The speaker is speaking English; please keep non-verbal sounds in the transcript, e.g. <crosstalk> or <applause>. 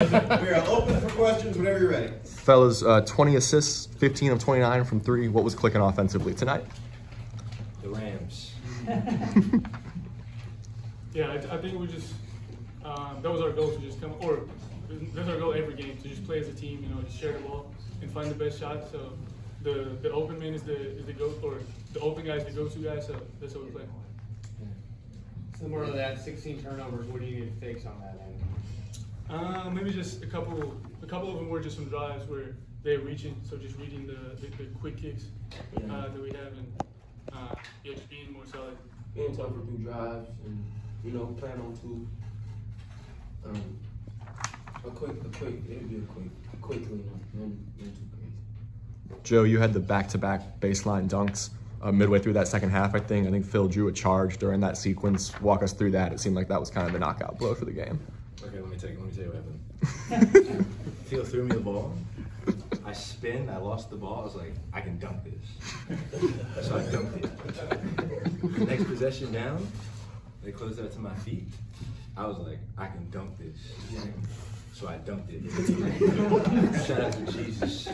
We are open for questions whenever you're ready. Fellas, uh, 20 assists, 15 of 29 from three. What was clicking offensively tonight? The Rams. <laughs> Yeah, I, I think we just um, that was our goal to just come, or that's our goal every game to just play as a team. You know, just share the ball and find the best shot. So the the open man is the is the go or the open guy is the go-to guy. So that's what we play. Similar to that, 16 turnovers. What do you need to fix on that end? Uh, maybe just a couple a couple of them were just some drives where they're reaching. So just reading the the, the quick kicks uh, that we have and uh, yeah, just being more solid. being tougher through drives and you know plan on two. Um, a quick, a quick, it'd be a quick, a quick cleanup, nothing, nothing too crazy. Joe, you had the back-to-back baseline dunks uh, midway through that second half, I think. I think Phil drew a charge during that sequence. Walk us through that. It seemed like that was kind of the knockout blow for the game. Okay, let me take. let me tell you what happened. <laughs> Theo threw me the ball. I spin, I lost the ball. I was like, I can dunk this. So I dunked it. Next possession down, they closed out to my feet. I was like, I can dunk this. So I dunked it. <laughs> Shout out to Jesus.